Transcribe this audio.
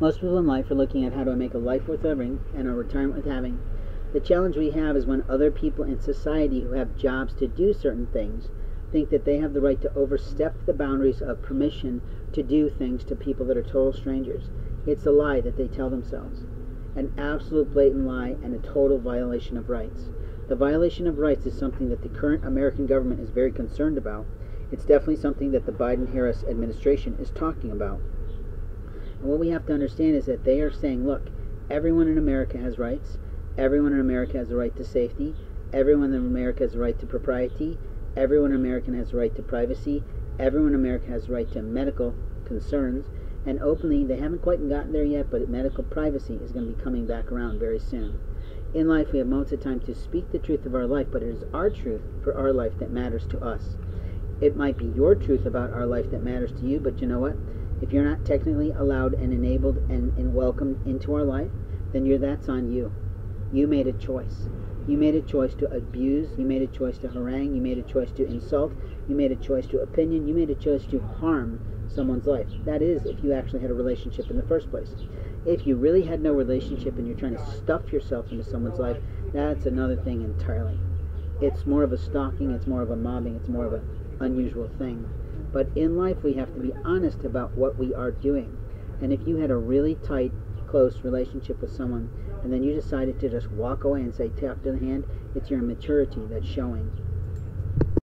Most people in life are looking at how do I make a life worth living and a retirement worth having. The challenge we have is when other people in society who have jobs to do certain things think that they have the right to overstep the boundaries of permission to do things to people that are total strangers. It's a lie that they tell themselves. An absolute blatant lie and a total violation of rights. The violation of rights is something that the current American government is very concerned about. It's definitely something that the Biden Harris administration is talking about. And what we have to understand is that they are saying, look, everyone in America has rights. Everyone in America has a right to safety. Everyone in America has a right to propriety. Everyone in America has a right to privacy. Everyone in America has a right to medical concerns. And openly, they haven't quite gotten there yet, but medical privacy is going to be coming back around very soon. In life, we have moments of time to speak the truth of our life, but it is our truth for our life that matters to us. It might be your truth about our life that matters to you, but you know what? If you're not technically allowed and enabled and, and welcomed into our life, then you're that's on you. You made a choice. You made a choice to abuse. You made a choice to harangue. You made a choice to insult. You made a choice to opinion. You made a choice to harm someone's life. That is, if you actually had a relationship in the first place. If you really had no relationship and you're trying to stuff yourself into someone's life, that's another thing entirely. It's more of a stalking. It's more of a mobbing. It's more of an unusual thing. But in life, we have to be honest about what we are doing. And if you had a really tight, close relationship with someone, and then you decided to just walk away and say, tap to the hand, it's your immaturity that's showing.